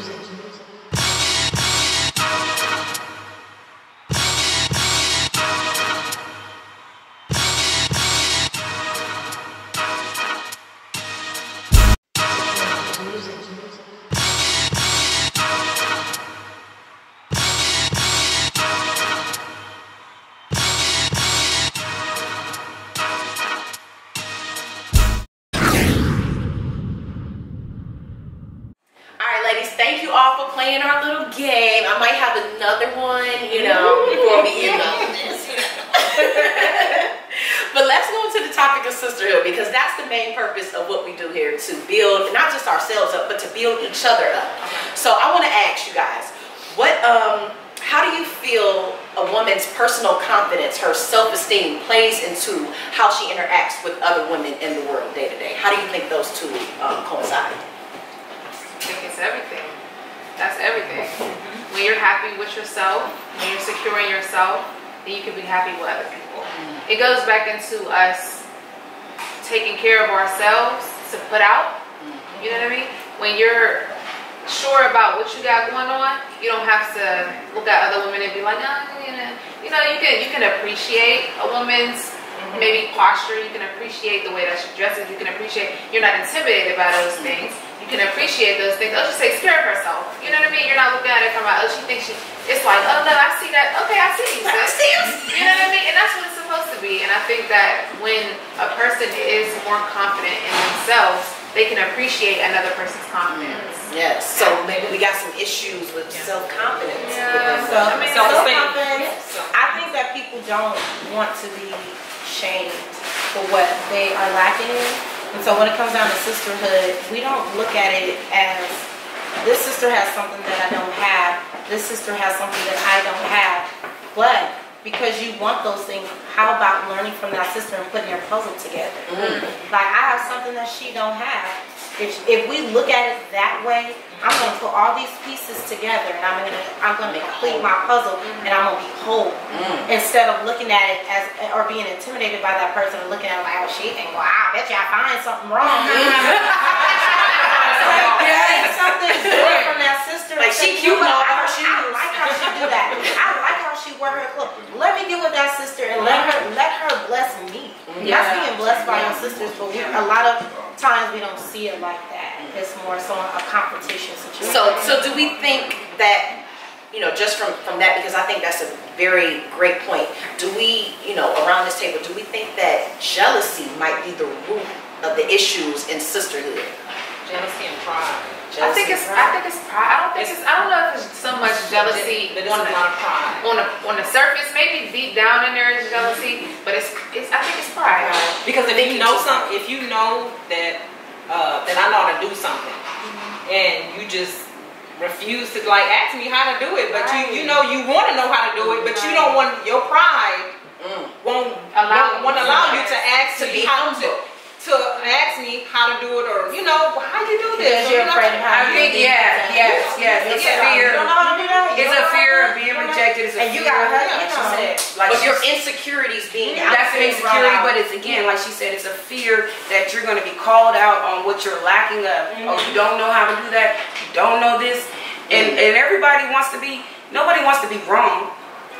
thank It goes back into us taking care of ourselves to put out. You know what I mean? When you're sure about what you got going on, you don't have to look at other women and be like, oh, you know, you know, you can you can appreciate a woman's mm-hmm. maybe posture. You can appreciate the way that she dresses. You can appreciate you're not intimidated by those things you can appreciate those things. Oh, she takes care of herself. You know what I mean? You're not looking at it from like, oh, she thinks she. It's like, oh no, I see that. Okay, I see you. I see you. You know what I mean? And that's what it's supposed to be. And I think that when a person is more confident in themselves, they can appreciate another person's confidence. Mm, yes. So maybe we got some issues with yeah. self confidence. Yeah. So, I mean, self confidence. I think that people don't want to be shamed for what they are lacking in. And so when it comes down to sisterhood, we don't look at it as this sister has something that I don't have, this sister has something that I don't have. But because you want those things, how about learning from that sister and putting your puzzle together? Mm. Like I have something that she don't have. If, if we look at it that way, I'm gonna put all these pieces together and I'm gonna I'm gonna complete my puzzle and I'm gonna be whole. Mm. Instead of looking at it as or being intimidated by that person and looking at it like, oh she think, wow, I bet you I find something wrong. yeah, something good from that sister. Like she cute in all her shoes. I like how she do that. I like how she wear her clothes. Let me get with that sister and let her let her bless me. Yeah. That's being blessed by your sisters, but we, a lot of times we don't see it like that. It's more so a competition situation. So, so do we think that you know, just from, from that, because I think that's a very great point. Do we, you know, around this table, do we think that jealousy might be the root of the issues in sisterhood? Jealousy and pride. Jealousy I think it's. I think it's pride. I don't think it's. I don't know if it's so much jealousy but on the pride. on the on the surface. Maybe deep down in there is jealousy, but it's. It's. I think it's pride. Right. Because if you know something, if you know that uh, that I know how to do something, mm-hmm. and you just refuse to like ask me how to do it, but right. you you know you want to know how to do it, but right. you don't want your pride mm. won't allow won't, won't allow you to ask to be humble to ask me how to do it or you know how you do this. you're afraid of how I think yeah, yes, yes. It's a fear. Don't know how to do that. It's a fear of being rejected. It's a and you got her, you know, like but your insecurities being that's an insecurity, but it's again like she said, it's a fear that you're going to be called out on what you're lacking of. Mm-hmm. Oh, you don't know how to do that. You don't know this, and and everybody wants to be. Nobody wants to be wrong.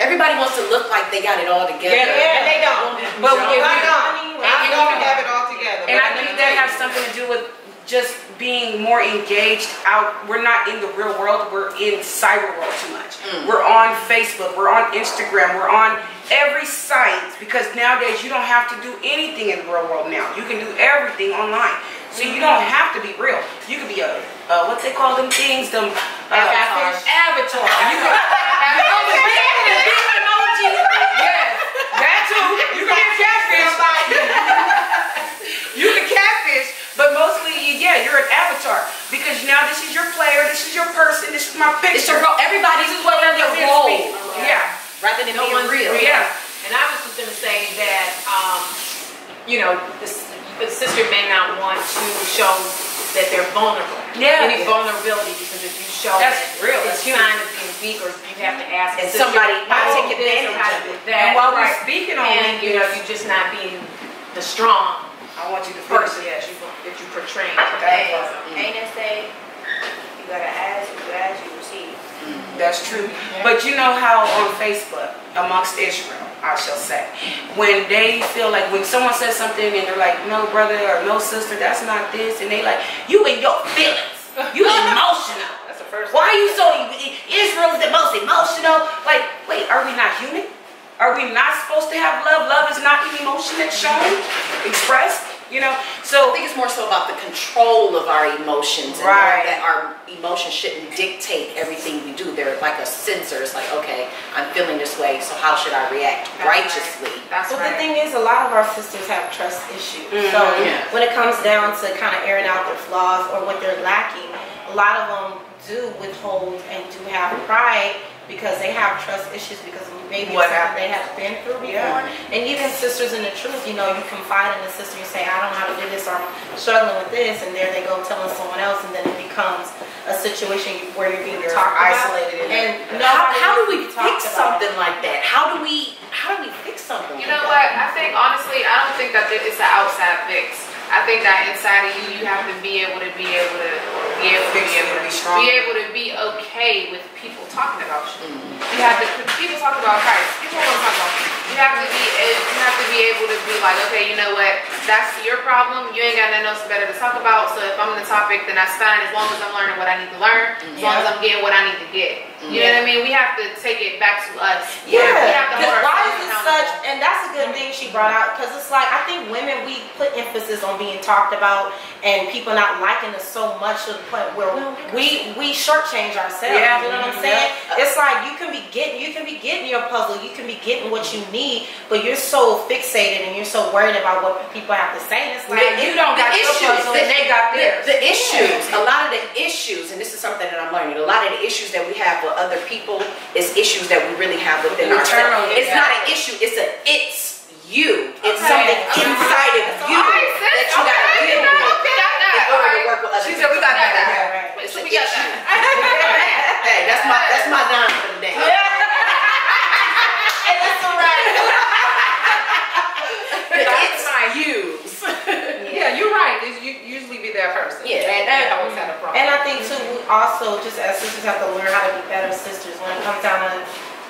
Everybody wants to look like they got it all together. Yeah, yeah. and they don't. But if you don't, I don't have it all together. And I think that has something to do with just being more engaged out. We're not in the real world. We're in cyber world too much. Mm. We're on Facebook. We're on Instagram. We're on every site because nowadays you don't have to do anything in the real world now. You can do everything online. So you don't have to be real. You could be a, uh, what they call them things, them uh, avatar. Avatar. You could Yes, that too. You can get catfish. You can catfish, but mostly, yeah, you're an avatar because now this is your player, this is your person, this is my picture. Your, everybody's is what their role. Yeah. Rather than no being real. Yeah. And I was just gonna say that, um, you know, the, the sister may not want to show that they're vulnerable. Yeah. Any vulnerability because if you show that's real. It's huge. sign of being weak or you have to ask and somebody might take advantage of it. That. And while we're speaking on and you know you're just not being the strong. I want you to person that you that you ain't it say you gotta ask, you ask, you receive. Mm-hmm. That's true. But you know how on Facebook, amongst Israel, I shall say, when they feel like when someone says something and they're like, no brother or no sister, that's not this, and they like, you in your feelings, you emotional. That's the first. Why are you so? Israel is the most emotional. Like, wait, are we not human? Are we not supposed to have love? Love is not an emotion that's shown, expressed. You know, So I think it's more so about the control of our emotions and Right. that our emotions shouldn't dictate everything we do. They're like a sensor. It's like, okay, I'm feeling this way, so how should I react That's right. righteously? That's But right. the thing is, a lot of our sisters have trust issues. Mhm. So Yeah. when it comes down to kind of airing out their flaws or what they're lacking, a lot of them do withhold and do have pride because they have trust issues because maybe What it's something they have been through before. Yeah. And even sisters in the truth, you know, you confide in a sister, you say, I don't know how to do this or I'm struggling with this, and there they go telling someone else, and then it becomes a situation where you're being You're talked isolated about. And it. How, how do we fix something like that? How do we how do we fix something? You like know that? what? I think honestly, I don't think that there- it's an outside fix. I think that inside of you, you have to be able to be able to be able to be able to be be able to be okay with people talking about you. Mm. You have to people talk about Christ. People want to talk about you. You have to be you have to be able to be like, okay, you know what? That's your problem. You ain't got nothing else better to talk about. So if I'm in the topic, then that's fine. As long as I'm learning what I need to learn. As long as I'm getting what I need to get. You know what I mean? We have to take it back to us. Yeah, we have to because why is it such, and that's a good thing she brought out, because it's like, I think women, we put emphasis on being talked about and people not liking us so much to the point where we, we shortchange ourselves, Yeah. you know what I'm mm-hmm. saying? It's like, you can be getting, you can be getting your puzzle, you can be getting what you need, but you're so fixated and you're so worried about what people have to say, and it's like, you don't got the your issues, puzzle the- and they got the, theirs. the issues, a lot of the issues, and this is something that I'm learning. A lot of the issues that we have with other people is issues that we really have within ourselves. It's not an issue. It's a it's you. It's Okay. something Okay. inside of you All right, that you gotta deal you with okay, got in order All to work with other She people. said we got that. right, right. It's So an issue. that. Hey, that's my that's my dime for the day. and that's all right. It's yous. Yeah, you're right. It's u- usually be that person. Yeah. And that always had a problem. And I think too, we also just as sisters have to learn how to be better sisters when it comes down to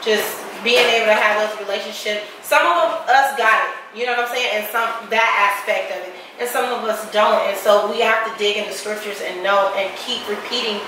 just being able to have those relationships. Some of us got it, you know what I'm saying, and some that aspect of it, and some of us don't. And so we have to dig into scriptures and know and keep repeating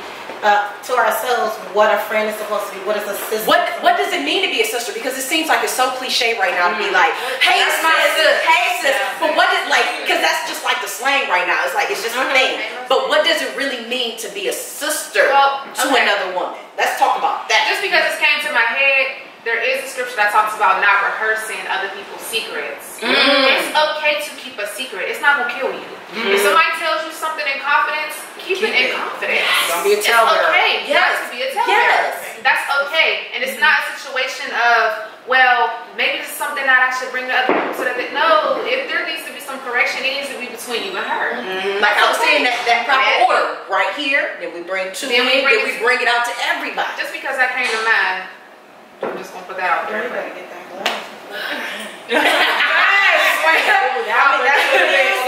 uh, to ourselves what a friend is supposed to be, what is a sister. What what does it mean to be a sister? Because it seems like it's so cliche right now to be like, hey That's my sister, hey sis. But what is like? Because that's just like the slang right now. It's like it's just a thing. But what does it really mean to be a sister Well, to okay. another woman? Let's talk about that. Just because this came to my head, there is a scripture that talks about not rehearsing other people's secrets. Mm. It's okay to keep a secret. It's not gonna kill you. If somebody tells you something in confidence, keep, Keep it in it. confidence. Don't be a It's okay Yes. not to be a talebearer. Yes. That's okay. And it's not a situation of, well, maybe this is something that I should bring to other people so that they know if there needs to be some correction, it needs to be between you and her. Like I was saying, that, that proper Yeah. order right here. Then we bring two Then we bring Then it- we bring it out to everybody. Just because that came to mind, I'm just gonna put that out there. You better get that glass. I mean, that's what it is.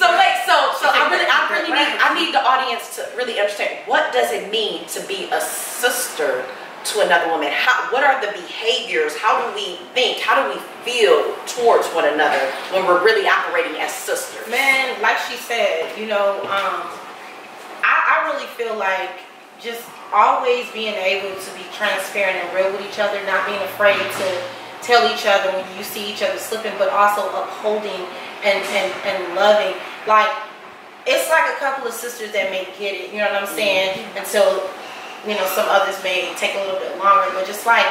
So wait, so so I really I really need I need the audience to really understand what does it mean to be a sister to another woman? How what are the behaviors? How do we think? How do we feel towards one another when we're really operating as sisters? Man, like she said, you know, um, I, I really feel like just always being able to be transparent and real with each other, not being afraid to tell each other when you see each other slipping, but also upholding and, and, and loving. Like, it's like a couple of sisters that may get it, you know what I'm saying? Mm-hmm. Until, you know, some others may take a little bit longer, but just like,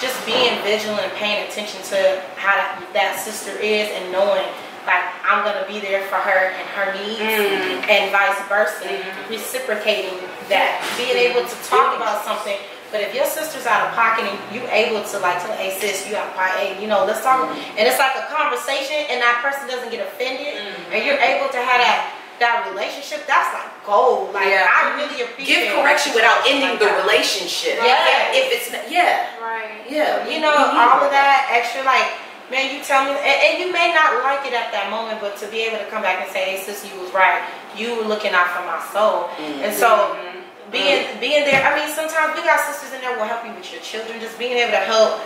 just being vigilant and paying attention to how that, that sister is and knowing like I'm gonna be there for her and her needs mm. and vice versa, mm-hmm. reciprocating that, being able to talk about something. But if your sister's out of pocket and you able to like tell, hey sis, you out of pocket, hey, you know, let's talk, mm-hmm. and it's like a conversation, and that person doesn't get offended, mm-hmm. and you're able to have that that relationship, that's like gold. Like Yeah. I really appreciate Give correction without ending the like that. relationship. Yes. If it's yeah, Right. yeah. you know, we need all of that extra, like, man, you tell me, and, and you may not like it at that moment, but to be able to come back and say, hey, sis, you was right. You were looking out for my soul. And so, mm-hmm. being mm-hmm. being there. I mean, sometimes we got sisters in there will help you with your children. Just being able to help,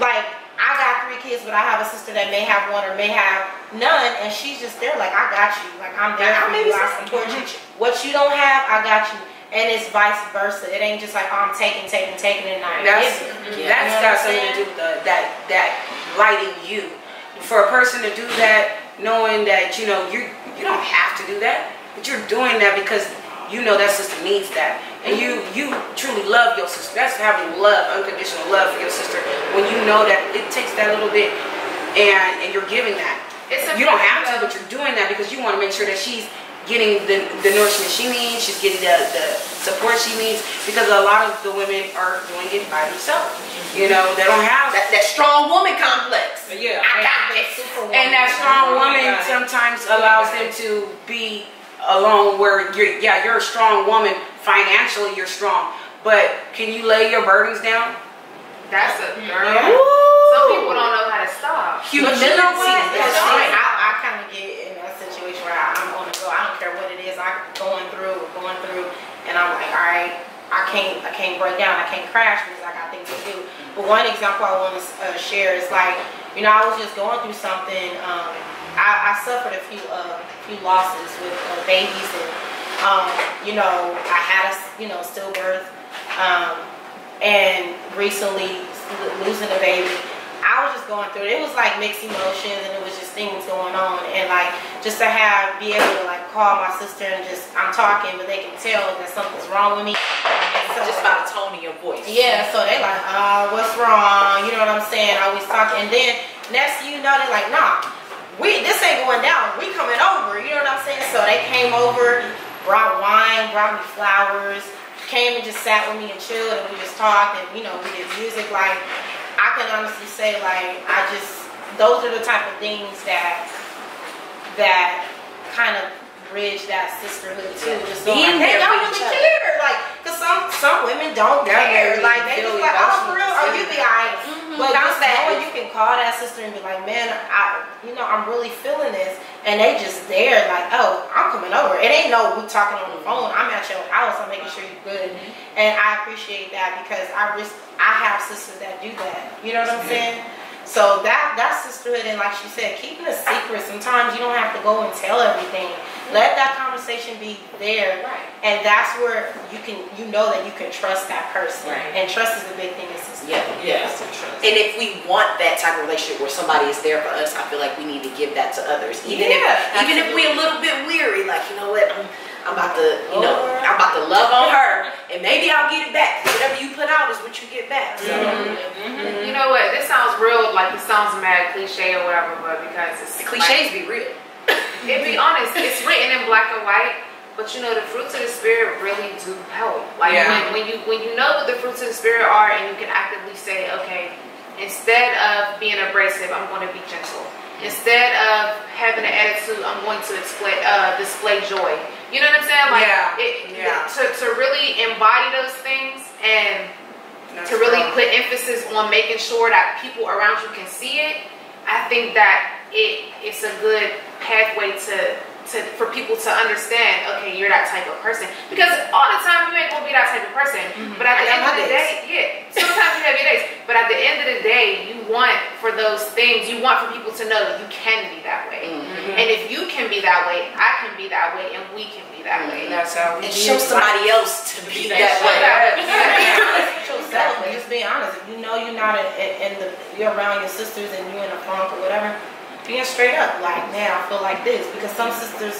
like I got three kids, but I have a sister that may have one or may have none, and she's just there like I got you, like I'm there I for maybe you, I support you. What you don't have, I got you, and it's vice versa. It ain't just like oh, I'm taking, taking, taking, and not That's giving. Yeah. that's You know got something to do with the, that that light in you. For a person to do that, knowing that you know you you don't have to do that, but you're doing that because you know that sister needs that, and you you truly love your sister. That's having love, unconditional love for your sister. When you know that it takes that little bit, and and you're giving that. It's You don't have to, but you're doing that because you want to make sure that she's getting the, the nourishment she needs, she's getting the, the support she needs, because a lot of the women are doing it by themselves. You know, they don't have That, that strong woman complex. Yeah. I got it. And that strong woman Right. sometimes allows them to be alone where you're, yeah, you're a strong woman, financially you're strong, but can you lay your burdens down? That's a girl. Yeah. Some people don't know how to stop. But you know what? Humility. That's That's right. right. I, I kind of get in a situation where I, don't care what it is. I'm going through, going through, and I'm like, all right, I can't, I can't break down. I can't crash because I got things to do. But one example I want to uh, share is like, you know, I was just going through something. Um, I, I suffered a few, uh, few losses with uh, babies, and um, you know, I had a, you know, stillbirth. Um, and recently losing a baby, I was just going through it. It was like mixed emotions and it was just things going on. And like just to have be able to like call my sister and just I'm talking, but they can tell that something's wrong with me. And so, Just by the tone of your voice. yeah, so they like, uh, what's wrong? You know what I'm saying? I always talking. And then next you know, they're like, nah, we this ain't going down. We coming over. You know what I'm saying? So they came over, brought wine, brought me flowers, came and just sat with me and chilled, and we just talked, and you know, we did music. Like I can honestly say, like I just those are the type of things that that kind of bridge that sisterhood too. Just Being like, hey, there y'all for each really other. care, like, cause some some women don't care. Like they just like, oh, for real, oh, you be alright. But Bounce just back. knowing you can call that sister and be like, man, I, you know, I'm really feeling this, and they just there, like, oh, I'm coming over. It ain't no we talking on the phone. I'm at your house. I'm making sure you're good, mm-hmm. and I appreciate that because I risk. I have sisters that do that. You know what I'm saying? So that that sisterhood and like she said, keeping a secret. Sometimes you don't have to go and tell everything. Let that conversation be there, Right. and that's where you can you know that you can trust that person. Right. And trust is a big thing in sisterhood. Yeah, yeah. Trust. And if we want that type of relationship where somebody is there for us, I feel like we need to give that to others. Even Yeah, if even if we're a little bit weary, like you know what, I'm I'm about to you know I'm about to love on her, and maybe I'll get it back. Whatever you put out is what you get back. So mm-hmm. Mm-hmm. You know what? This sounds real, like it sounds mad cliche or whatever, but because it's the cliches be real. Like, it be honest, it's written in black and white. But you know the fruits of the spirit really do help. Like Yeah. when, when you when you know what the fruits of the spirit are, and you can actively say, okay, instead of being abrasive, I'm going to be gentle. Instead of having an attitude, I'm going to display uh, display joy. You know what I'm saying? Like Yeah. it, Yeah. to to really embody those things and That's to really put emphasis on making sure that people around you can see it, I think that it it's a good pathway to to for people to understand. Okay, you're that type of person because all the time you ain't gonna be that type of person. But at the end of the days. day, yeah, sometimes you have your days. But at the end of the day, you want for those things, you want for people to know that you can be that way. Mm-hmm. And if you can be that way, I can be that way, and we can be that way. That's how we And show it. somebody else to be that Show way. that. yourself and just being honest. If you know you're not in, in, in the you're around your sisters and you're in a funk or whatever, being straight up like, man, I feel like this because some sisters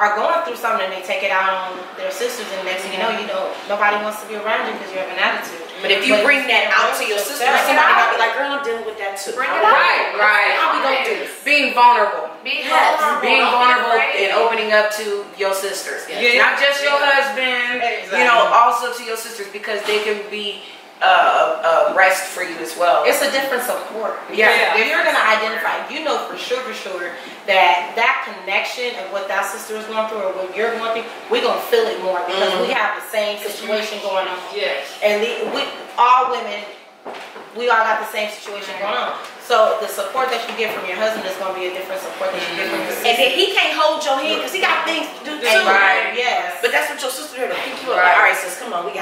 are going through something and they take it out on their sisters and next thing you know, you don't nobody wants to be around you because you have an attitude. But if you bring that out to your sister, somebody might be like, "Girl, I'm dealing with that too." Bring it All out. Right, right. How we gonna do this? Being vulnerable. Be Yes, vulnerable. being Don't be vulnerable and opening up to your sisters. Yeah. Not just your husband, you know, also to your sisters because they can be uh, a rest for you as well. It's a different support. Yeah. Because If you're gonna identify, you know for sure, for sure that that connection of what that sister is going through or what you're going through, we're gonna feel it more because we mm-hmm. have the same situation going on. Yes. And the, we all women, we all got the same situation going on. So the support that you get from your husband is gonna be a different support that you get from your mm-hmm. sister. And then he can't hold your hand because he got things to do too. Right. Yes. But that's what your sister there to pick you up. Right. Like, all right, sis, come on, we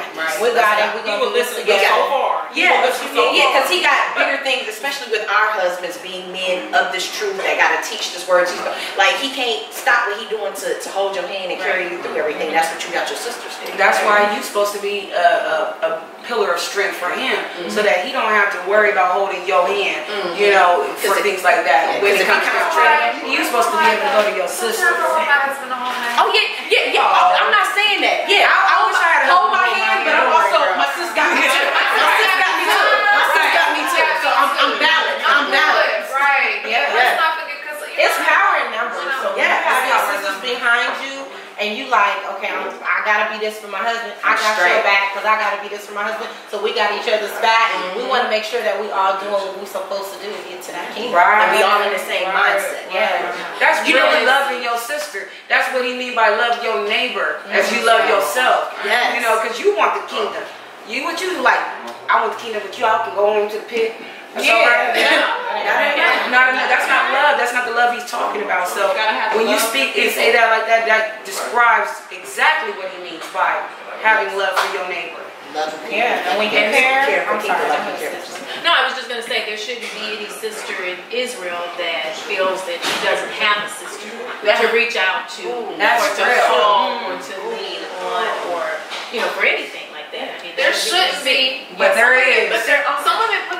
got this. We Let's got go." it. We He gonna will do this listen to together. so far. Yeah, will listen so yeah, because he got bigger things, especially with our husbands being men of this truth that gotta teach this word. He's go- Like he can't stop what he doing to, to hold your hand and carry you through everything. That's what you got your sisters for. That's why you're supposed to be a, a, a pillar of strength for him, so mm-hmm. that he don't have to worry about holding your hand, you mm-hmm. know, for if- things like that. yeah, when 'cause it comes to concentrates- you're supposed to be able to go to your sister. Sometimes I want my husband to hold my hand. Oh yeah, yeah, yeah. I, I'm not saying that. Yeah, I- I I, wish I had a hold my husband hand, but. I'm also my sister got me too. My sis got me too. My sis got me too. So I'm, I'm balanced. I'm balanced. Right. Yeah. Let's not forget because It's power in numbers. So Yeah, you have your sisters behind you, and you like, okay, I'm, I gotta be this for my husband. I got your back because I gotta be this for my husband. So we got each other's back. We mm-hmm. want to make sure that we all doing what we're supposed to do to get to that kingdom. Right. And we all in the same Right. mindset. Yeah. That's You know, really it's- loving your sister. That's what he mean by love your neighbor as you love yourself. Yes. You know, because you want the kingdom. You what you like? I want the kingdom, but you all can go home to the pit. That's all right. That ain't- not that's not love. That's not the love he's talking about. So when you speak and say that like that, that describes exactly what he means by having love for your neighbor. Love Yeah, and when you And care, care for I'm sorry, like care gonna for say- No, I was just gonna say there shouldn't be any sister in Israel that feels that she doesn't have a sister to reach out to, That's or to real. call, or mm. to lean on, or you know, for anything like that. I mean, There that shouldn't be. But there is. But there, some women put their, themselves in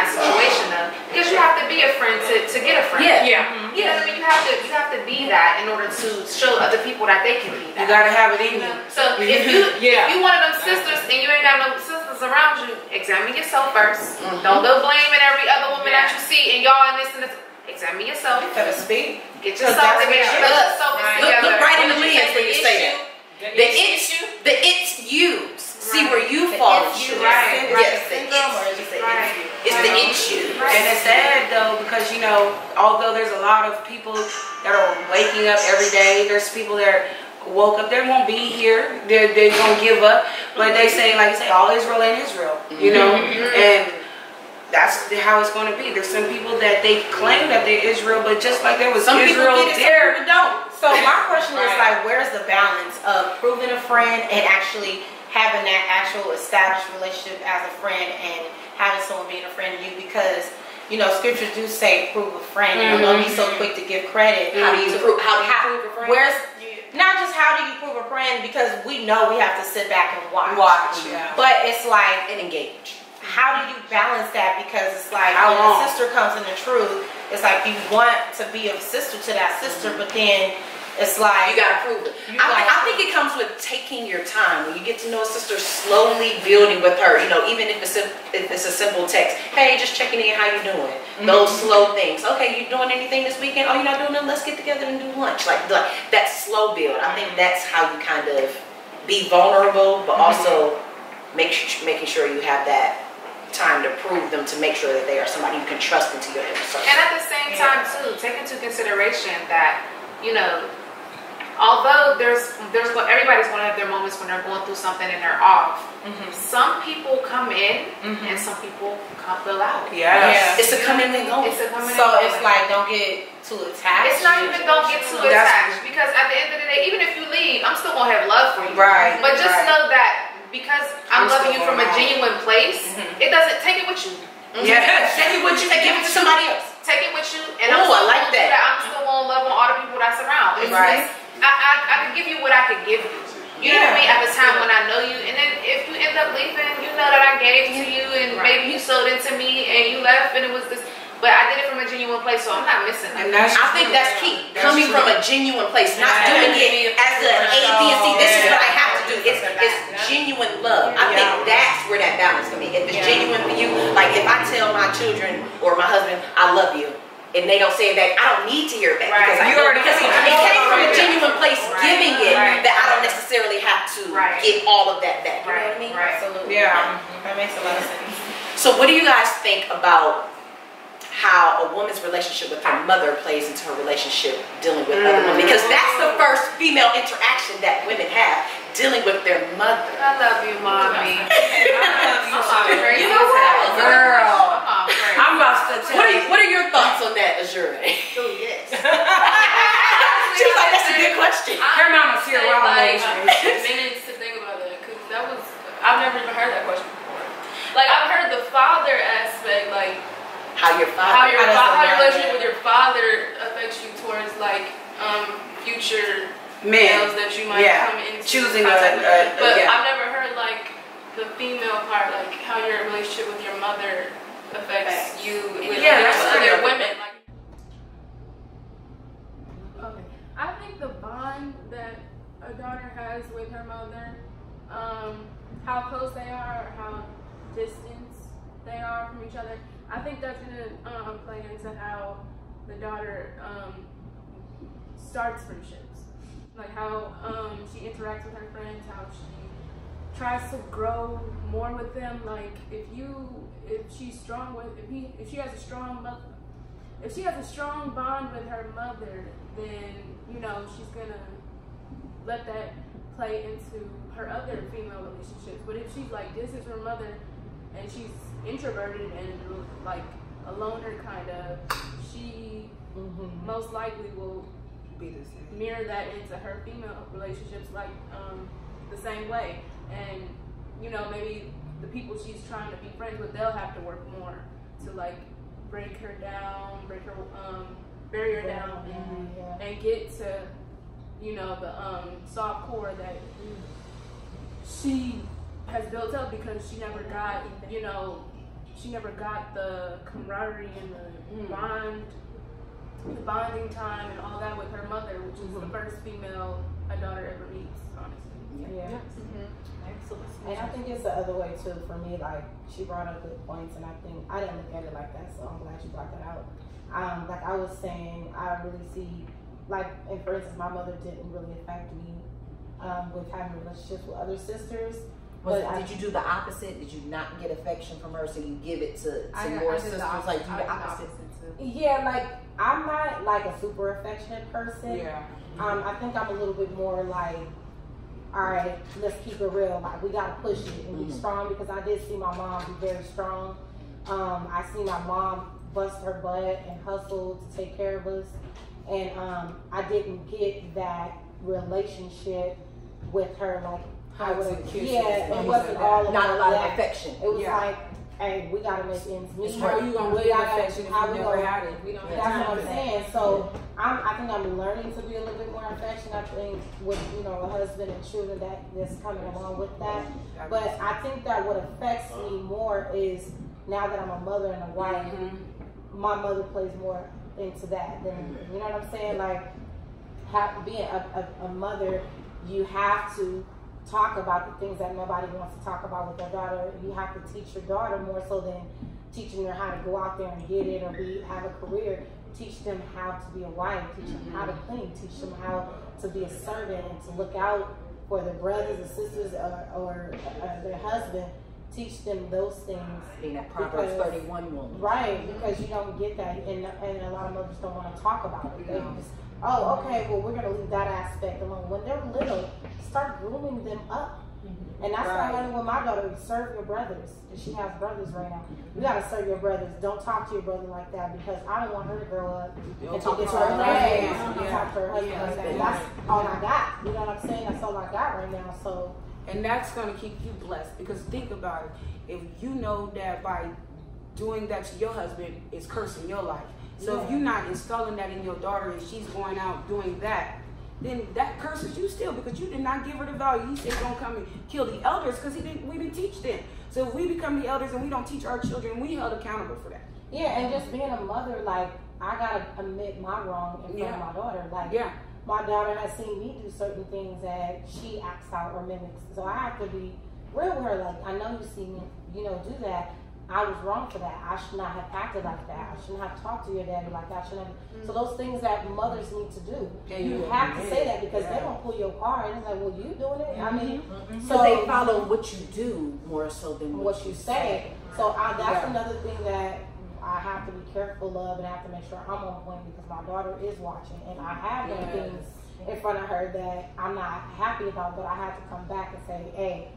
that situation though, because you have to be a friend to, to get a friend. Yeah. Yeah. You know what I mean? You have to you have to be that in order to show other people that they can be that. You gotta have it in you. So if you Yeah. if you one of them sisters and you ain't got no sisters around you, examine yourself 1st do mm-hmm. Don't go blaming every other woman that you see and y'all and this and this. Examine yourself. You better speak. Get Because yourself that's together. what Get it is. yourself Right. Look, together. look right in the What did you lens say, when you the say issue? that. The it's, the it's yous. See where you The fall it's short. right, right, Yes, the syndrome, or it's is it Right. It's the it's you. And it's sad though because you know, although there's a lot of people that are waking up every day, there's people that woke up, they won't be here, they're, they're gonna give up, but they mm-hmm. say, like you say, all Israel ain't Israel, you know, mm-hmm. and that's how it's gonna be. There's some people that they claim that they're Israel, but just like there was Some people Israel get it, some there, people don't. So my question is like, where's the balance of proving a friend and actually having that actual established relationship as a friend and having someone being a friend to you? Because you know, scriptures do say prove a friend. You know, mm-hmm. don't be so quick to give credit. How do you prove- how do you prove a friend? Where's not just how do you prove a friend because we know we have to sit back and watch. watch, yeah. But it's like And engage. how do you balance that? Because it's like How when long? a sister comes in the truth, it's like you want to be a sister to that sister, but then it's like You gotta prove it. I, gotta I think it comes with taking your time. When you get to know a sister, slowly building with her. You know, even if it's a, if it's a simple text, hey, just checking in, how you doing? Mm-hmm. Those slow things. Okay, you doing anything this weekend? Oh, you're not doing nothing. Let's get together and do lunch. Like, like that slow build. I think that's how you kind of be vulnerable, but mm-hmm. also make making sure you have that time to prove them to make sure that they are somebody you can trust into your inner circle. And at the same time, too, take into consideration that you know, although there's there's everybody's going to have their moments when they're going through something and they're off. Mm-hmm. Some people come in mm-hmm. and some people come fill out. yes. It's a coming and going. It's a coming so and it's like don't get too attached. It's not even don't get too That's- attached because at the end of the day, even if you leave, I'm still gonna have love for you. Right, But just right. know that because I'm, I'm loving you from a going on. genuine place, mm-hmm. it doesn't take it with you. Yes. Take it with you and give it to somebody else. Take it with you, and Ooh, I'm still I like gonna do that. I'm still gonna love on all the people that's around. It's, Right. it's- I, I, I can give you what I could give you. You know what I mean? At the time when I know you, and then if you end up leaving, you know that I gave to you, and Right. maybe you sold into me, and you left, and it was this. But I did it from a genuine place, so I'm not missing And that. that's I think that's key. That's Coming true. from a genuine place, not Yeah. doing it as a A, B, and C. This is what I have to do. It's, it's genuine love. I think that's where that balance can be. If it's genuine for you, like if I tell my children or my husband, I love you, and they don't say it back, I don't need to hear it back Right. because You know already because it came from a genuine place, Right. giving it Right. that I don't necessarily have to get all of that back. You know what I mean? Right. Absolutely. Yeah. Um, that makes a lot of sense. So, what do you guys think about how a woman's relationship with her mother plays into her relationship dealing with other women? Because that's the mm. first female interaction that women have dealing with their mother. I love you, mommy. I love you, mommy. You know what? Girl. I'm about to tell What are, you. what are your thoughts on that, Azure? Oh yes. she was like, that's a good question. Her mama's here Say, around like, those heard that question before. Like I've heard the father aspect, like How your father, how your does fa- the how your relationship with your father affects you towards like um future Men. males that you might Yeah. come into Choosing contact a- a- a- but yeah. I've never heard like the female part, like how your relationship with your mother affects Facts. you with, Yeah, with that's other true. women. Like, okay, I think the bond that a daughter has with her mother, um, how close they are, or how distant they are from each other, I think that's gonna um, play into how the daughter um, starts friendships, like how um, she interacts with her friends, how she tries to grow more with them. Like if you, if she's strong with, if he, if she has a strong mother, if she has a strong bond with her mother, then you know she's gonna let that play into her other female relationships. But if she's like this is her mother, and she's introverted and like a loner kind of, she most likely will Be the same. mirror that into her female relationships like um, the same way. And you know, maybe the people she's trying to be friends with, they'll have to work more to like break her down, break her, um, bury her down, and, and get to you know the um, soft core that she has built up because she never got you know she never got the camaraderie and the bond the bonding time and all that with her mother, which is the first female a daughter ever meets, honestly. Yeah. Excellent. And I think it's the other way too for me. Like she brought up good points, and I think I didn't look at it like that, so I'm glad you brought that out. Um, like I was saying, I really see, like, and for instance, my mother didn't really affect me um, with having relationships with other sisters. Was But it, I- did you do the opposite? Did you not get affection from her, so you give it to, to I your I sisters? op- like do the did the opposite. too. Yeah, like I'm not like a super affectionate person. Yeah. Um, I think I'm a little bit more like, all right, let's keep it real. Like we gotta push it and be Mhm. strong because I did see my mom be very strong. Um, I see my mom bust her butt and hustle to take care of us, and um, I didn't get that relationship with her like I would have. Yeah, it wasn't all that. about Not a lot that. of affection. It was Yeah. like, hey, we gotta make ends meet. How are you gonna We gotta- affection if you we never had it? We don't that's time what I'm saying. So I'm, I think I'm learning to be a little bit more affectionate. I think with you know a husband and children that that's coming along with that. But I think that what affects me more is now that I'm a mother and a wife, Mhm. my mother plays more into that than you know what I'm saying. Like have, being a, a, a mother, you have to talk about the things that nobody wants to talk about with their daughter. You have to teach your daughter more so than teaching her how to go out there and get it or be have a career. Teach them how to be a wife. Teach them how to clean. Teach them how to be a servant and to look out for their brothers and sisters or, or uh, their husband. Teach them those things. Being that Proverbs Because- 31 woman. Right, because you don't get that, and, and a lot of mothers don't want to talk about it. They mm-hmm. just, oh, okay, well, we're going to leave that aspect alone. When they're little, start grooming them up. Mm-hmm. And that's what I Right. learned with my daughter. Serve your brothers. And she has brothers right now. You gotta serve your brothers. Don't talk to your brother like that because I don't want her to grow up Don't and to to her legs. Yeah. talk to her husband Yeah. like that. That's all I got. You know what I'm saying? That's all I got right now. So And that's going to keep you blessed because think about it. If you know that by doing that to your husband is cursing your life. So if you're not installing that in your daughter and she's going out doing that, then that curses you still because you did not give her the value. He said don't come and kill the elders because he didn't we didn't teach them. So if we become the elders and we don't teach our children, we held accountable for that. yeah, and just being a mother, like I gotta admit my wrong in front Yeah. of my daughter. Like Yeah. My daughter has seen me do certain things that she acts out or mimics. So I have to be real with her. Like, I know you see me, you know, do that. I was wrong for that. I should not have acted like that. I shouldn't have talked to your daddy like that. I shouldn't have. Mm-hmm. So those things that mothers need to do, Yeah, you you have to say that because Yeah. they don't pull your card. It's like, well, you doing it. I mm-hmm. mean, mm-hmm. So they follow what you do more so than what, what you say. So I, that's Yeah. another thing that I have to be careful of and I have to make sure I'm on point because my daughter is watching and I have done Yes. things in front of her that I'm not happy about, but I have to come back and say, hey,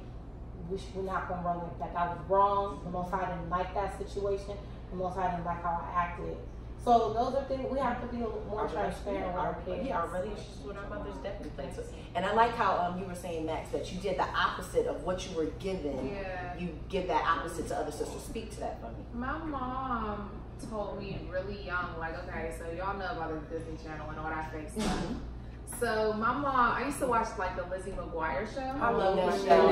we should, we're not gonna roll with that. I was wrong. The Most I didn't like that situation. The Most I didn't like how I acted. So those are things we have to be more transparent with our kids. Yeah, our relationships with our mothers definitely play into And I like how um, you were saying, Max, that you did the opposite of what you were given. Yeah. You give that opposite to other sisters. Speak to that for me. My mom told me really young, like, okay, so y'all know about the Disney Channel and all that fake stuff. So my mom, I used to watch like the Lizzie McGuire show. I love that show.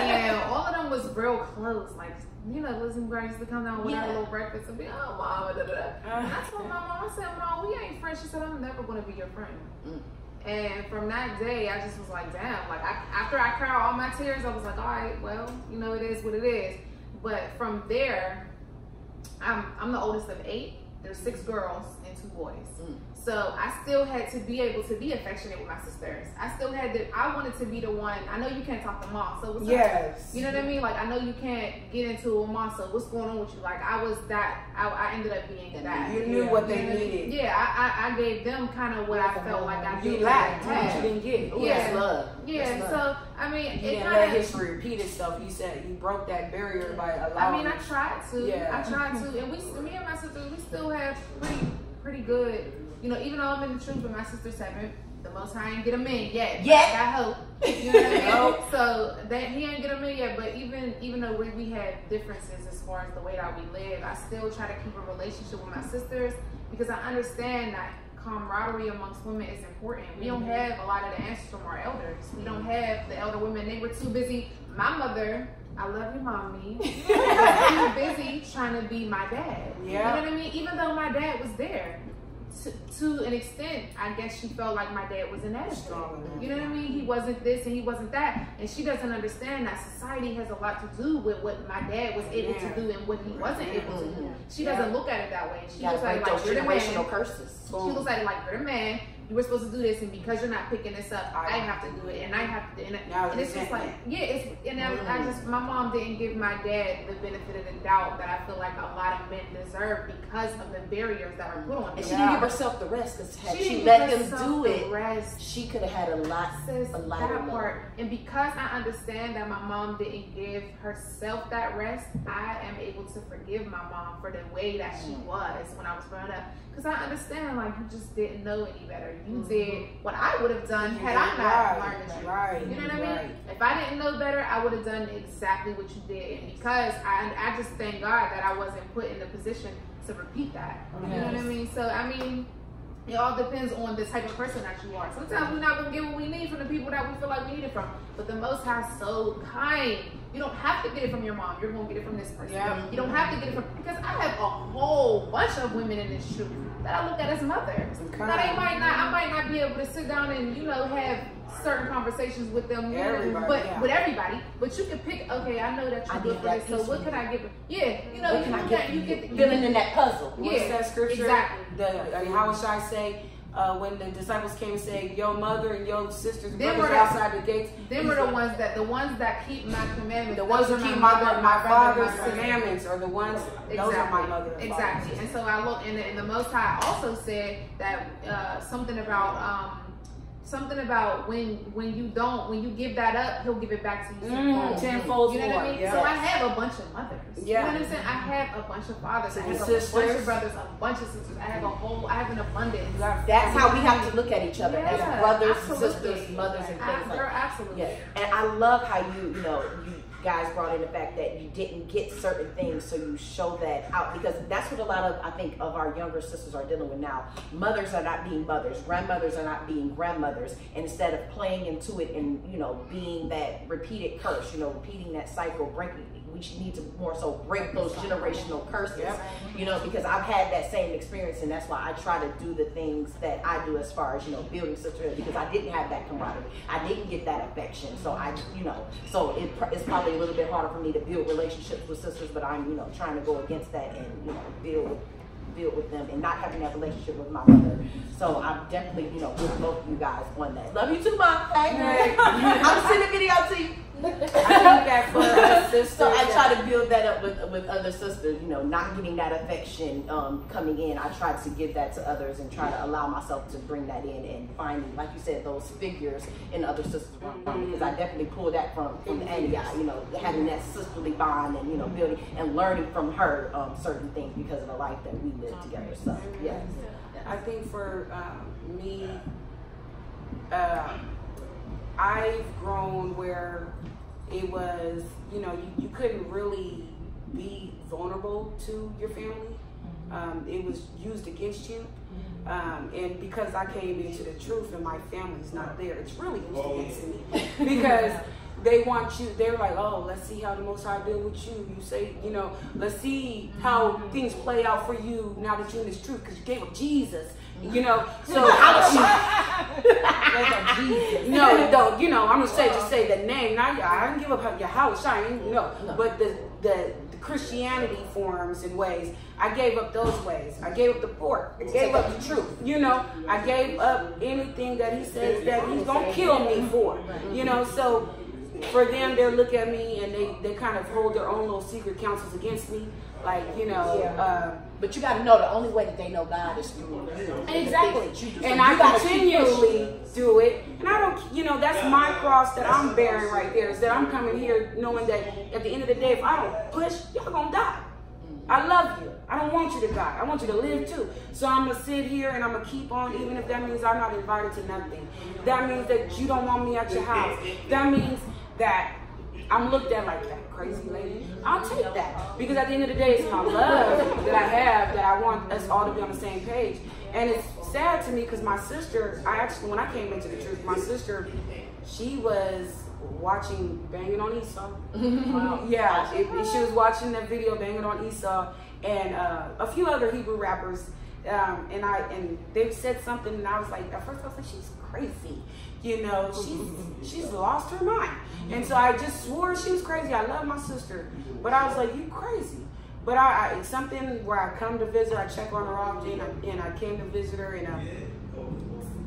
and all of them was real close. Like, you know, McGuire used to come down with Yeah. her little breakfast and be, oh, mama, da, da, da. And I told my mom, I said, Mom, we ain't friends. She said, I'm never going to be your friend. Mm. And from that day, I just was like, damn. Like, I, after I cried all my tears, I was like, all right, well, you know, it is what it is. But from there, I'm, I'm the oldest of eight. There's six girls and two boys. Mm. So I still had to be able to be affectionate with my sisters. I still had to, I wanted to be the one. I know you can't talk to mom, so what's up? Yes. You know what I mean? Like I know you can't get into a mom, so what's going on with you? Like I was that, I, I ended up being that. You knew what they You know what I mean? needed. Yeah, I, I, I gave them kind of what I felt like I You did. lacked have. what you didn't get. Ooh, Yeah. that's love. Yeah, That's love. so I mean, You it didn't let history repeat itself. You said you broke that barrier by allowing. I mean, I tried to. Yeah. I tried to, and we, me and my sisters, we still have pretty, pretty good. You know, even though I'm in the truth, but my sister's seven. The most high ain't get him in yet. Yet. I hope. You know what I mean? So that he ain't get him in yet. But even even though we, we had differences as far as the way that we live, I still try to keep a relationship with my sisters because I understand that camaraderie amongst women is important. We don't mm-hmm. have a lot of the answers from our elders. We don't have the elder women. They were too busy. My mother, I love you, mommy. was too busy trying to be my dad. Yeah. You know what I mean? Even though my dad was there. To, to an extent, I guess she felt like my dad was. Strong enough. You know what I mean? He wasn't this and he wasn't that. And she doesn't understand that society has a lot to do with what my dad was able Yeah. to do and what he wasn't able to do. She Yeah. doesn't look at it that way. She looks at it like you're the man. generational curses. She looks at it like you're the man. You were supposed to do this, and because you're not picking this up, I have to do it, and I have to. And, and it's just like, yeah, it's and I, I just my mom didn't give my dad the benefit of the doubt that I feel like a lot of men deserve because of the barriers that are put on And she didn't give herself the rest because had she, let him do it, Rest. she could have had a lot, Sis, a lot that of love. part. And because I understand that my mom didn't give herself that rest, I am able to forgive my mom for the way that she Mm. was when I was growing up. Because I understand, like, you just didn't know any better. You Mm-hmm. did what I would have done had I not right, learned the truth. right, You know what I mean? If I didn't know better, I would have done exactly what you did. And because I, I just thank God that I wasn't put in the position to repeat that. You know what I mean? So, I mean, it all depends on the type of person that you are. Sometimes we're not gonna get what we need from the people that we feel like we need it from. But the Most High so kind. You don't have to get it from your mom. You're gonna get it from this person. Yeah. You don't have to get it from because I have a whole bunch of women in this truth that I look at as mothers. Okay. Now they might not. I might not be able to sit down and you know have certain conversations with them, you Everybody, but yeah. with everybody. But you can pick. Okay, I know that you're good for this. So what can. I give? Yeah, you know, What you, can I you get get you get the, Filling in that puzzle. What's Yeah, that scripture? exactly. The, how should I say? Uh, when the disciples came and said, "Your mother and your sisters and brothers were the- outside the gates." Them are the ones that the ones that keep my commandments. The ones who are keep my mother, my, father's commandments are the ones. Those are my mother. and Exactly. father's. And so I look, and the, and the Most High also said that uh, something about um, something about when when you don't when you give that up, He'll give it back to you. Mm, tenfold. You know what I mean? yeah. So I have a bunch of mothers. Yeah. You know what I'm saying? I have a bunch of fathers. I And have a bunch of brothers, a bunch of sisters. I have a whole. I have an abundance. You That's how we have to look at each other as brothers, absolutely. sisters, mothers, and I- things like that. absolutely. Yeah, and I love how you, you know, guys brought in the fact that you didn't get certain things, so you show that out because that's what a lot of I think of our younger sisters are dealing with now. Mothers are not being mothers, grandmothers are not being grandmothers, and instead of playing into it and you know being that repeated curse, you know, repeating that cycle, breaking. We need to more so break those generational curses, Yep. you know, because I've had that same experience, and that's why I try to do the things that I do as far as you know building sisterhood because I didn't have that camaraderie, I didn't get that affection, so I, you know, so it, it's probably a little bit harder for me to build relationships with sisters, but I'm, you know, trying to go against that and you know build with build with them and not having that relationship with my mother. So I'm definitely, you know, with both of you guys on that. Love you too, mom. Hey, I'm sending video to you. Think that for a sister, So I try to build that up with with other sisters, you know, not getting that affection um, coming in. I try to give that to others and try to allow myself to bring that in and finding, like you said, those figures in other sisters me, because I definitely pull that from from the Annie, you know, having that sisterly bond and you know building and learning from her um, certain things because of the life that we live together. So yes. I think for um, me, uh, I've grown where it was, you know, you, you couldn't really be vulnerable to your family. Um, it was used against you. Um, and because I came into the truth and my family's not there, it's really used against me. Because they want you, they're like, oh, let's see how the Most High deal with you. You say, you know, let's see how things play out for you now that you're in this truth because you gave up Jesus. You know, so how no, no, you know, I'm gonna say just say the name. Now I didn't give up your house. I ain't no, but the, the the Christianity forms and ways. I gave up those ways. I gave up the pork. I gave up the truth. You know, I gave up anything that he says that he's gonna kill me for. You know, so for them, they look at me and they they kind of hold their own little secret counsels against me. Like you know. Uh, But you got to know the only way that they know God is through you. Exactly. And you I gotta continually do it. And I don't, you know, that's my cross that I'm bearing right there is that I'm coming here knowing that at the end of the day, if I don't push, y'all gonna die. I love you. I don't want you to die. I want you to live too. So I'm gonna sit here and I'm gonna keep on, even if that means I'm not invited to nothing. That means that you don't want me at your house. That means that I'm looked at like that crazy lady. I'll take that because at the end of the day, it's my love that I have that I want us all to be on the same page. And it's sad to me because my sister, I actually, when I came into the truth, my sister, she was watching Banging on Esau. Yeah, it, it- she was watching that video Banging on Esau and uh, a few other Hebrew rappers. Um, and I and they said something, and I was like, at first I was like, she's crazy, you know, she's she's lost her mind. And so I just swore she was crazy. I love my sister, but I was like, you crazy. But I, I something where I come to visit, I check on her often, and I, came to visit her, and uh,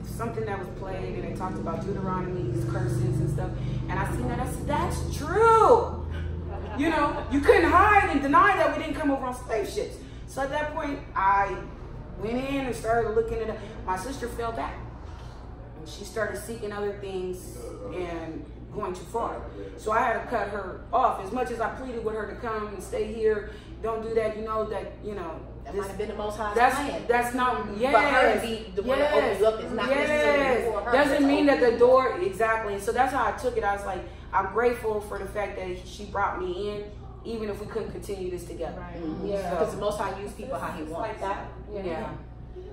something that was played, and they talked about Deuteronomy's curses and stuff, and I seen that. I said, that's true. You know, you couldn't hide and deny that we didn't come over on slave ships. So at that point, I went in and started looking at it. My sister fell back. And she started seeking other things and going too far. So I had to cut her off. As much as I pleaded with her to come and stay here, don't do that, you know, that, you know, That this- might have been the most high that's plan. that's not yes. But her to be the one to open you up is not necessarily for her Doesn't mean that the door exactly. So that's how I took it. I was like, I'm grateful for the fact that she brought me in, even if we couldn't continue this together. Mm-hmm. Yeah, because the Most High use people how He wants. Like That. Yeah.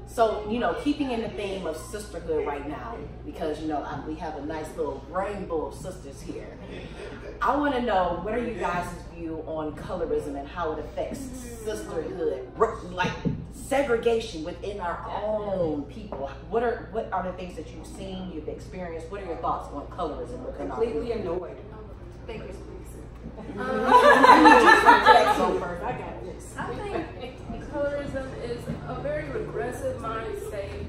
So you know, keeping in the theme of sisterhood right now, because you know I, we have a nice little rainbow of sisters here. I want to know what are you guys' view on colorism and how it affects sisterhood, like segregation within our own people. What are what are the things that you've seen, you've experienced? What are your thoughts on colorism Completely annoyed. Thank you, please. I think colorism is a very regressive mind state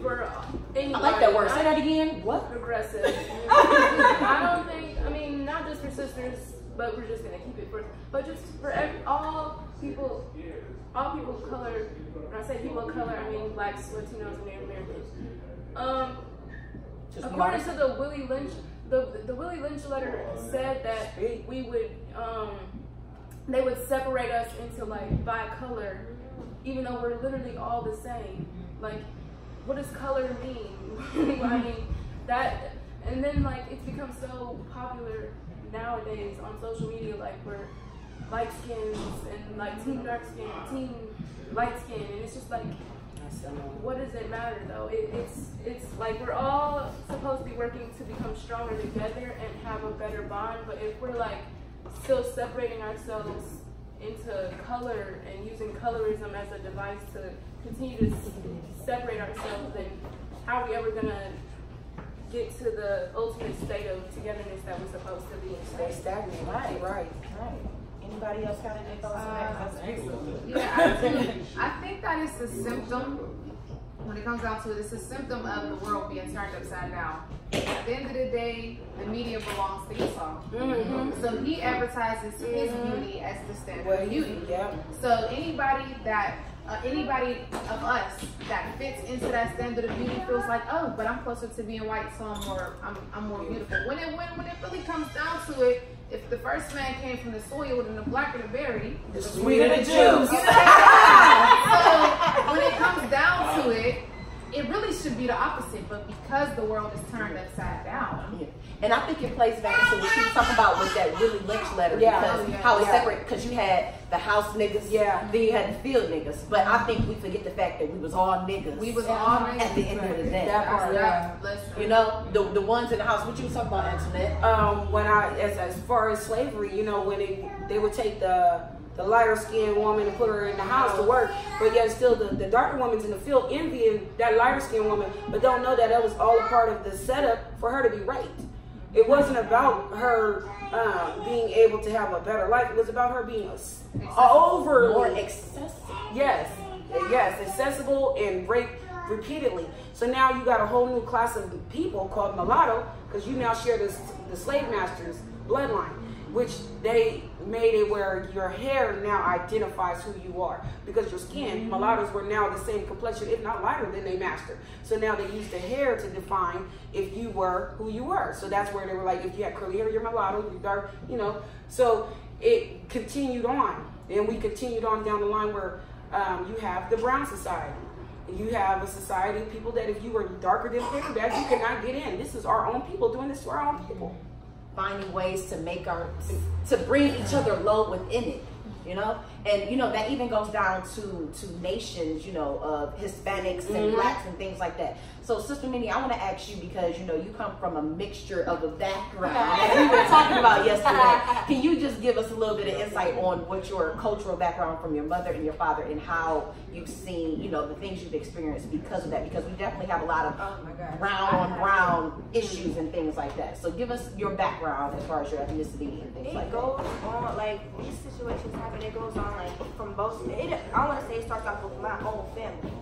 for anybody. I like that word. Say that again. What? Progressive. I don't think. I mean, not just for sisters, but we're just gonna keep it for. But just for ev all people, all people of color. When I say people of color, I mean blacks, Latinos, and Native Americans. Um, according to the Willie Lynch, the the Willie Lynch letter said that we would um, they would separate us into like by color, even though we're literally all the same. Like, what does color mean? I mean that, and then like it's become so popular nowadays on social media, like we're light skins and like team dark skin, team light skin, and it's just like what does it matter though? It, it's it's like we're all supposed to be working to become stronger together and have a better bond. But if we're like still separating ourselves into color and using colorism as a device to continue to separate ourselves, then how are we ever gonna get to the ultimate state of togetherness that we're supposed to be? Stay stagnant. Right, right. Right. Anybody else got any thoughts on that? 'Cause that's excellent. Yeah, I think, I think that is the symptom. When it comes down to it, it's a symptom of the world being turned upside down. At the end of the day, day, the media belongs to Esau. Mhm. So he advertises his beauty as the standard Well, beauty. yeah. So anybody that uh, anybody of us that fits into that standard of beauty feels like, oh, but I'm closer to being white, so I'm more I'm, I'm more beautiful. When it when, when it really comes down to it, if the first man came from the soil and the blacker the berry, The sweeter the juice. so when it comes down to it, it really should be the opposite. But because the world is turned upside down, Yeah. And I think it plays back into what you was talking about with that Willie Lynch letter Yeah. because Oh, yeah. how it's Yeah. separate because you had the house niggas, Yeah. then you had the field niggas. But I think we forget the fact that we was all niggas. we was all at the end of the day. That part, yeah. You know, the the ones in the house. What you was talking about, Antoinette? um, when I as as far as slavery, you know, when it, they would take the the lighter skinned woman and put her in the house to work, but yet still the, the darker woman's in the field envying that lighter skinned woman, but don't know that that was all a part of the setup for her to be raped. It wasn't about her um, being able to have a better life. It was about her being More excessive. Yes, yes, accessible and raped repeatedly. So now you got a whole new class of people called mulatto because you now share this the slave master's bloodline, which they made it where your hair now identifies who you are because your skin. Mulattoes were now the same complexion, if not lighter than they master. So now they use the hair to define if you were who you were. So that's where they were like, if you had curly hair, you're mulatto. you're dark, you know. So it continued on, and we continued on down the line where um, you have the brown society. You have a society of people that if you were darker than paper bags, you cannot get in. This is our own people doing this to our own people. Finding ways to make our to bring each other low within it you know and you know that even goes down to to nations you know of hispanics and Mhm. blacks and things like that so sister minnie i want to ask you because you know you come from a mixture of a background that we were talking about yesterday can you just give us a little bit of insight on what your cultural background from your mother and your father and how you've seen you know the things you've experienced because of that because we definitely have a lot of Oh brown on brown issues and things like that. So give us your background as far as your ethnicity and things It like that. goes on like these situations happen. It goes on like from both. It, I want to say it starts off with my own family,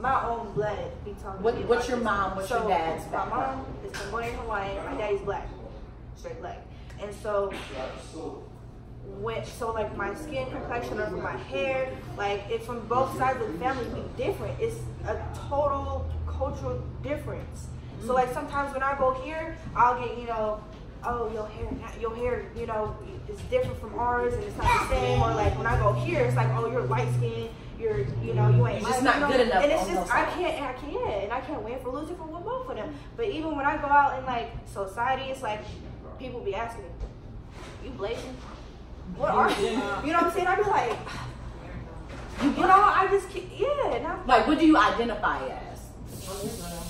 my own blood. Be talking. What- what's about your this. mom? What's your So, dad's My mom is Cambodian Hawaiian. My daddy's black, straight black. And so when so like my skin complexion or my hair, like it's from both sides of the family be different. It's a total cultural difference. So like sometimes when I go here, I'll get you know, oh your hair, your hair, you know, is different from ours and it's not the same. Or like when I go here, it's like oh you're light skinned, you're you know you ain't You're just not know? good enough And it's just I can't I can't and I can't win for losing for both of them. But even when I go out in like society, it's like people be asking me, you blazing? What are you? You know what I'm saying? I'd be like, you know, I just keep, yeah. And I'm, Like, what do you identify as? Oh,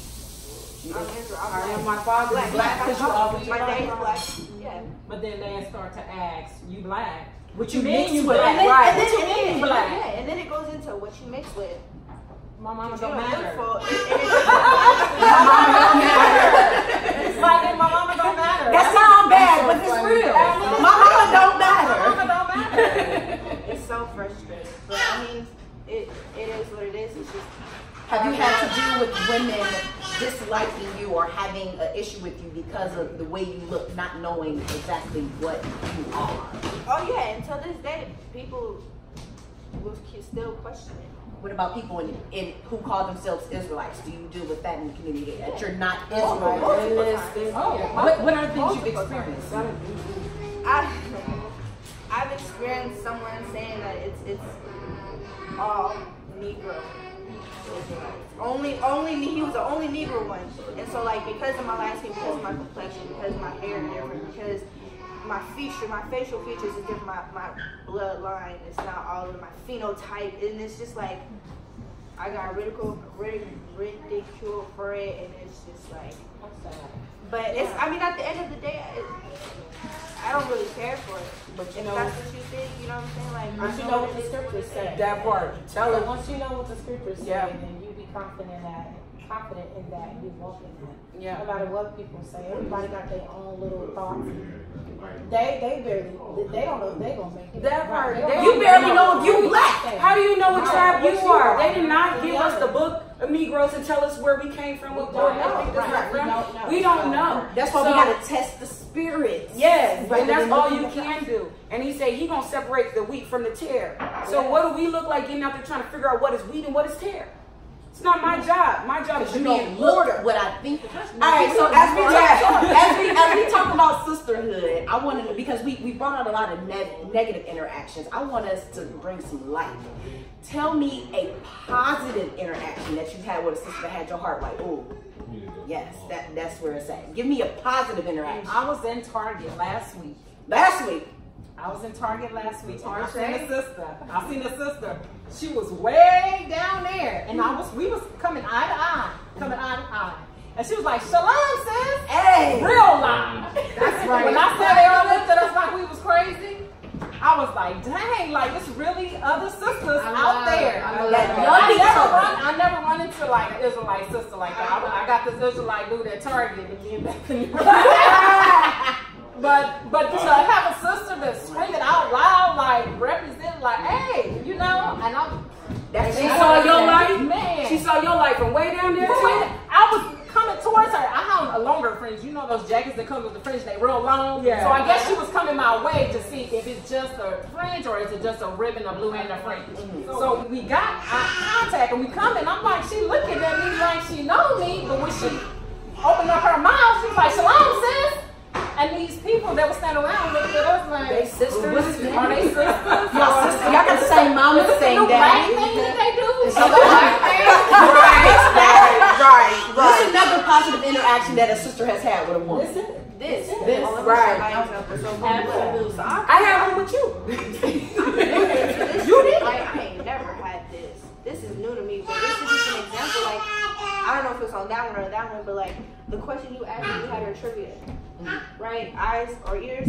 I'm Israel. I I'm my father Black. black. Because you always My daddy's black. Yeah. But then they start to ask, you black. What you mean you with? black? And then, Right. and then, What you and then, mean black? Yeah, and then it goes into what you mix with. My mama You don't know, matter. for- and- and it- It's like my mama don't matter. That sounds bad, but it's real. My mama don't matter. My Mama don't matter. It's so frustrating. But I mean, it it is what it is. It's just Have you had to deal with women disliking you or having an issue with you because of the way you look, not knowing exactly what you are? oh yeah. Until this day, people will still question it. What about people in, in who call themselves Israelites? Do you deal with that in the community that you're not Oh, Israelite? Oh, what, what are the things you've experienced? I I've experienced someone saying that it's it's all Negro. Only only me he was the only Negro one. And so like because of my last name, because of my complexion, because my hair different, because my feature, my facial features is different, my, my bloodline is not all of my phenotype, and it's just like I got ridicule, ridic- ridicule for it, and it's just like but it's, I mean, at the end of the day, I don't really care for it. But you If know, that's what you think, you know what I'm saying? Like, But I you know what the scriptures what say. that part. Tell it. once you know what the scriptures say, Yeah. then you be confident that confident in that and you walk in that. Yeah. No matter what people say, everybody got their own little thoughts. They they barely they don't know if they gonna make it. That part. They don't know You barely know if you black. How do you know what tribe you, you are? are. They did not give us the book of Negroes to tell us where we came from, what We board don't know. Right. We don't know. We don't know. That's why we gotta test the spirits. Yes, and that's all you can do. And he said he gonna separate the wheat from the tare. So what do we look like getting out there trying to figure out what is wheat and what is tare? It's not my job. My job is to You be in order. what I think. All right, so as we talk, as we as we talk about sisterhood, I wanted to because we we brought out a lot of ne- negative interactions. I want us to bring some light. Tell me a positive interaction that you've had with a sister that had your heart like, oh, yes, that that's where it's at. Give me a positive interaction. I was in Target last week. Last week, I was in Target last week. I seen a sister. I seen a sister. She was way down there, and I was. We was coming eye to eye, coming eye to eye. And she was like, "Shalom, sis." hey, Real loud. that's right. When I said they all looked at us like we was crazy, I was like, "Dang! Like it's really other sisters out there." I that I never run. I never run into like an Israelite sister like that. I, I got this Israelite dude at Target and me and Bethany. But but to have a sister that's screaming out loud, like represent, like, hey, you know, and I'm. That's She saw your light. Man, She saw your light from way down there. Too? I was coming towards her. I a longer fringe. You know those jackets that come with the fringe, they real long. Yeah. So I guess she was coming my way to see if it's just a fringe or is it just a ribbon, a blue and a fringe. Mm-hmm. So we got contact and we come and I'm like, she looking at me like she know me, but when she opened up her mouth, she was like, Shalom, sis. And these people that were standing around looked at us like, They sisters? Are they sisters? Y'all y'all got the same mama, same the new black thing that they do? right, right, right. What's another positive interaction that a sister has had with a woman? This. This, right. So I, I have one with you. you did? Like, I ain't never had this. This is new to me, but this is just an example. Like, I don't know if it's on that one or that one, but like the question you asked me, you had her trivia, right? Eyes or ears?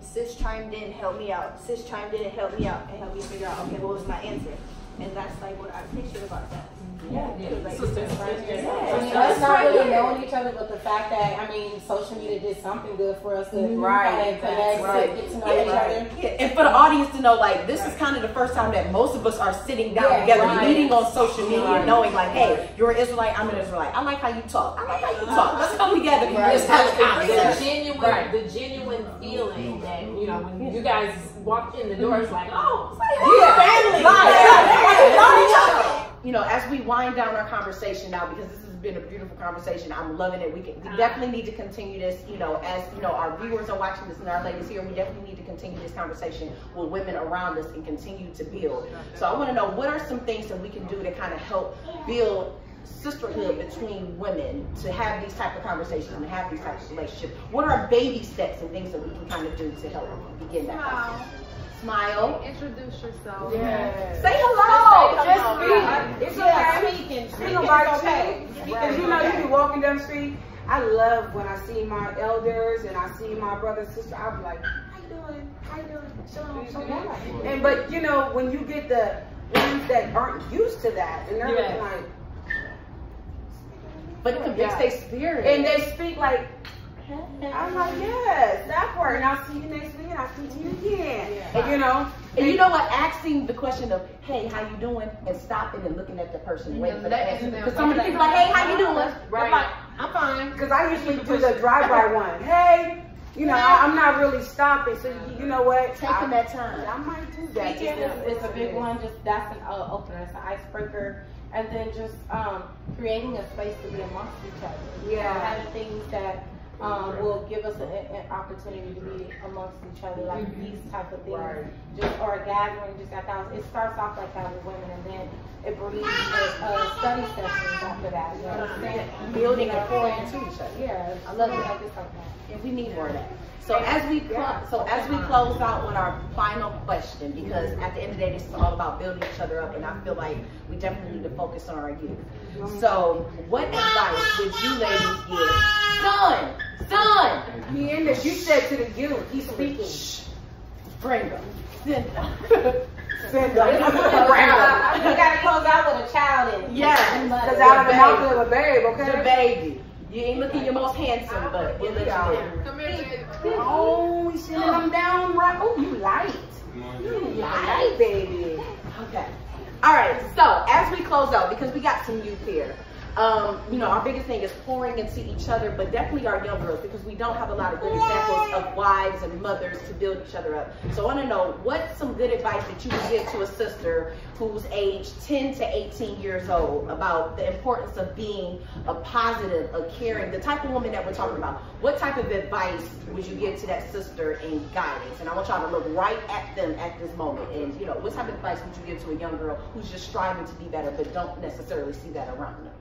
Sis chimed in, help me out. Sis chimed in and helped me out and help me figure out, okay, what was my answer? And that's like what I appreciate about that. Yeah, Like, sisters. I mean, us not really knowing each other, but the fact that I mean, social media did something good for us to Right, connect, right. get to know each other. Yeah, and for the audience to know, like, this is kind of the first time that most of us are sitting down Yeah, together, right. meeting on social media, knowing, like, hey, you're an Israelite, I'm an Israelite. I like how you talk. I like how you talk. Let's come together and Right. just have a The conversation. genuine, Right. the genuine feeling that you know when you guys walked in the door, it's like, oh, Yeah. family. Right. Know each other. You know, as we wind down our conversation now, because this has been a beautiful conversation, I'm loving it. We, can, we uh-huh. definitely need to continue this. You know, as you know, our viewers are watching this and our ladies here, we definitely need to continue this conversation with women around us and continue to build. So I want to know what are some things that we can do to kind of help build sisterhood between women to have these type of conversations and have these types of relationships. What are baby steps and things that we can kind of do to help begin that process? Smile. Introduce yourself. Say hello. Just speak. It's Yeah, okay. speaking. Ain't Speaking nobody is okay. Because you know, you be walking down the street. I love when I see my elders and I see my brother and sister. I'll be like, how you doing? How you doing? Shalom, shalom. And but you know, when you get the ones that aren't used to that, and they're Yeah. looking like, But it convicts their spirit. and they speak like, I'm like, yes, that part. And I'll see you next week, and I'll see you again. And you know, And you know what? Asking the question of, "Hey, how you doing?" and stopping and looking at the person, waiting for the answer. Because some of the people like, "Hey, how you doing?" Right. Like, I'm fine. Because I usually do the drive-by one. Hey, you know, I, I'm not really stopping. So you, you know what? Taking that time. I might do that. Speaking is, is a big one. Just that's an uh, opener, it's an icebreaker, and then just um, creating a space to be amongst each other. Yeah. having things that um, will give us an, an opportunity to be amongst each other, like these type of things. Right. Just or a gathering, just at that. It starts off like that with women, and then it breeds uh, uh, study sessions after that. You know what I'm saying? Building You know, and pouring into each other. Yeah, I love it. Like this, like that. And we need more of that. So as we clo- so as we close out with our final question, because at the end of the day, this is all about building each other up, and I feel like we definitely need to focus on our youth. So, what advice would you ladies give? Son, son, He in there. You said to the youth, he's speaking. Shh. bring them. Send them. Send We gotta close out with a child in. Yes, Because out of the mouth of a babe, the okay? baby. You ain't looking your most handsome, but we'll let you in. Come here, baby. Oh, he's sending them down right. Oh, you light. You light, baby. Okay. All right. So as we close out, because we got some youth here, um, you know, our biggest thing is pouring into each other, but definitely our young girls because we don't have a lot of good examples of wives and mothers to build each other up. So I want to know what's some good advice that you would give to a sister who's age 10 to 18 years old about the importance of being a positive, a caring, the type of woman that we're talking about. What type of advice would you give to that sister in guidance? And I want y'all to look right at them at this moment. And you know, what type of advice would you give to a young girl who's just striving to be better, but don't necessarily see that around them?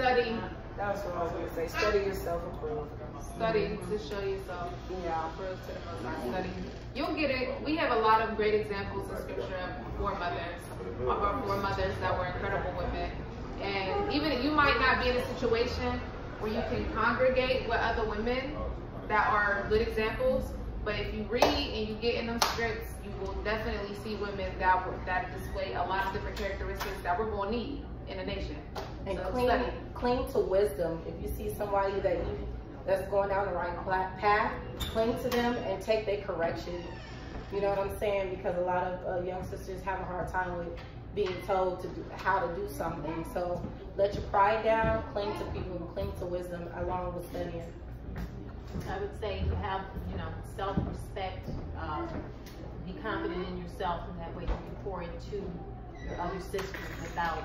Study, That was what I was gonna say. Study yourself approved. study to show yourself. Yeah. Approve to the most high. Study. You'll get it. We have a lot of great examples in scripture of foremothers, of our foremothers that were incredible women. And even you might not be in a situation where you can congregate with other women that are good examples, but if you read and you get in them scripts, you will definitely see women that were, that display a lot of different characteristics that we're going to need in a nation. And So cling, cling to wisdom. If you see somebody that you that's going down the right path, cling to them and take their correction. You know what I'm saying? Because a lot of uh, young sisters have a hard time with being told to do, how to do something. So let your pride down, cling to people, cling to wisdom along with studying. I would say you have, you know, self-respect, um, be confident in yourself, and that way you can pour into your other sisters without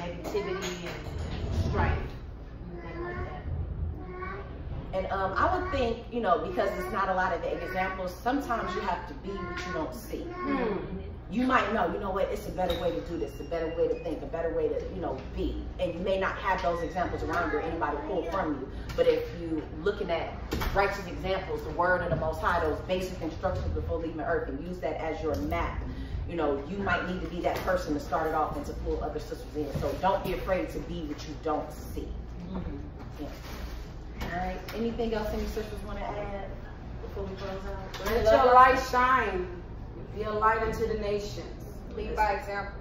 negativity and strife, anything like that. And um, I would think, you know, because it's not a lot of the examples, sometimes you have to be what you don't see. You might know, you know what, it's a better way to do this, a better way to think, a better way to, you know, be. And you may not have those examples around you or anybody pull from you. But if you looking at righteous examples, the word of the most high, those basic instructions before leaving earth and use that as your map, you know, you might need to be that person to start it off and to pull other sisters in. So don't be afraid to be what you don't see. Mm-hmm. Yeah. All right. Anything else any sisters want to add before we close out? Let your light shine. Be a light unto the nations. Lead by example.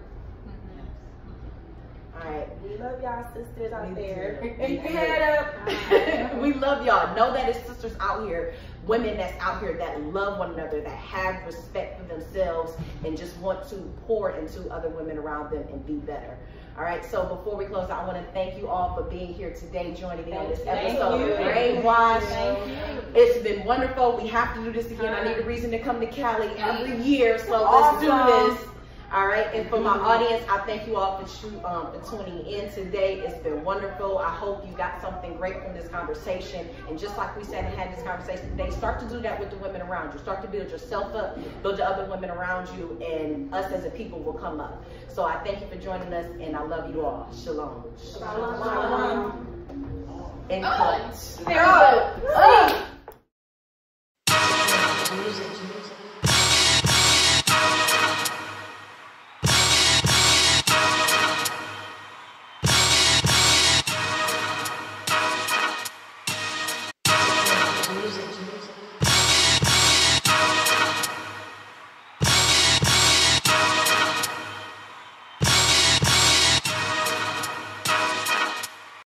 Mm-hmm. All right. We love y'all sisters out there. Keep your head up. we love y'all. Know that it's sisters out here, women that's out here that love one another, that have respect for themselves, and just want to pour into other women around them and be better. All right, so before we close I want to thank you all for being here today, joining me on this episode of Brainwash. It's been wonderful. We have to do this again. I need a reason to come to Cali every year, so let's do this. All right, and for my audience, I thank you all for, um, for, tuning in today. It's been wonderful. I hope you got something great from this conversation. And just like we said and had this conversation today, start to do that with the women around you. Start to build yourself up, build the other women around you, and us as a people will come up. So I thank you for joining us, and I love you all. Shalom. Shalom. Shalom. And cut. Oh,